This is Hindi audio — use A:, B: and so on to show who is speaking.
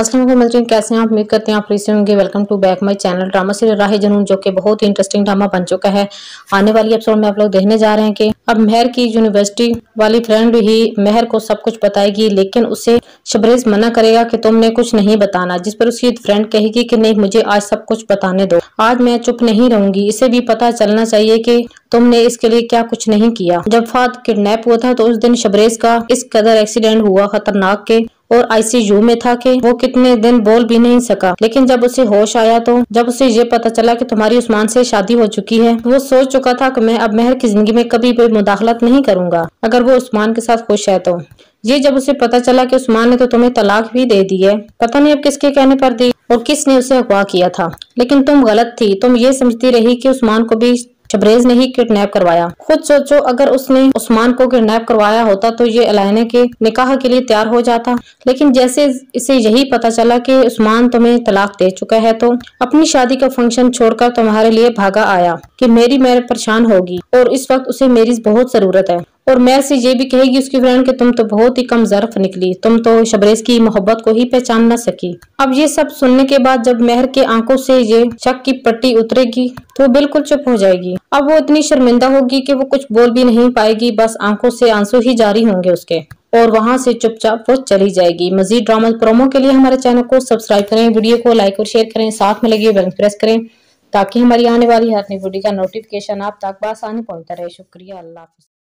A: असलम कैसे हैं आप? उम्मीद करते हैं आप फ्री से होंगे। Welcome to back my channel drama serial Raah Junoon, जो कि बहुत ही इंटरेस्टिंग ड्रामा बन चुका है। आने वाली एपिसोड में आप लोग देखने जा रहे हैं कि अब मेहर की यूनिवर्सिटी वाली फ्रेंड ही मेहर को सब कुछ बताएगी, लेकिन उसे शबरेज मना करेगा कि तुमने कुछ नहीं बताना। जिस पर उसकी फ्रेंड कहेगी कि नहीं, मुझे आज सब कुछ बताने दो। आज मैं चुप नहीं रहूँगी। इसे भी पता चलना चाहिए कि तुमने इसके लिए क्या कुछ नहीं किया। जब फाद किडनैप हुआ था तो उस दिन शबरेज का इस कदर एक्सीडेंट हुआ, खतरनाक के और आईसीयू में था कि वो कितने दिन बोल भी नहीं सका। लेकिन जब उसे होश आया तो जब उसे ये पता चला कि तुम्हारी उस्मान से शादी हो चुकी है, वो सोच चुका था कि मैं अब मेहर की ज़िंदगी में कभी भी मुदाखलत नहीं करूँगा, अगर वो उस्मान के साथ खुश है तो। ये जब उसे पता चला कि उस्मान ने तो तुम्हें तलाक भी दे दी है, पता नहीं अब किसके कहने पर दी और किसने उसे अगवा किया था। लेकिन तुम गलत थी, तुम ये समझती रही कि उस्मान को भी शबरेज ने ही किडनैप करवाया। खुद सोचो, अगर उसने उस्मान को किडनैप करवाया होता तो ये अलायने के निकाह के लिए तैयार हो जाता। लेकिन जैसे इसे यही पता चला कि उस्मान तुम्हें तलाक दे चुका है तो अपनी शादी का फ़ंक्शन छोड़कर तुम्हारे लिए भागा आया कि मेरी मेरे परेशान होगी और इस वक्त उसे मेरी बहुत ज़रूरत है। और मैं से ये भी कहेगी उसकी फ्रेंड कि तुम तो बहुत ही कम जरफ निकली, तुम तो शबरेज की मोहब्बत को ही पहचान न सकी। अब ये सब सुनने के बाद जब मेहर के आँखों से ये शक की पट्टी उतरेगी तो बिल्कुल चुप हो जाएगी। अब वो इतनी शर्मिंदा होगी कि वो कुछ बोल भी नहीं पाएगी, बस आँखों से आँसू ही जारी होंगे उसके। और वहाँ से चुपचाप वो चली जाएगी। मजीद ड्रामा प्रोमो के लिए हमारे चैनल को सब्सक्राइब करें, वीडियो को लाइक और शेयर करें, साथ में लगे बेल प्रेस करें, ताकि हमारी आने वाली हर नई वीडियो का नोटिफिकेशन आप तक बस आसानी पहुँचता रहे। शुक्रिया, अल्लाह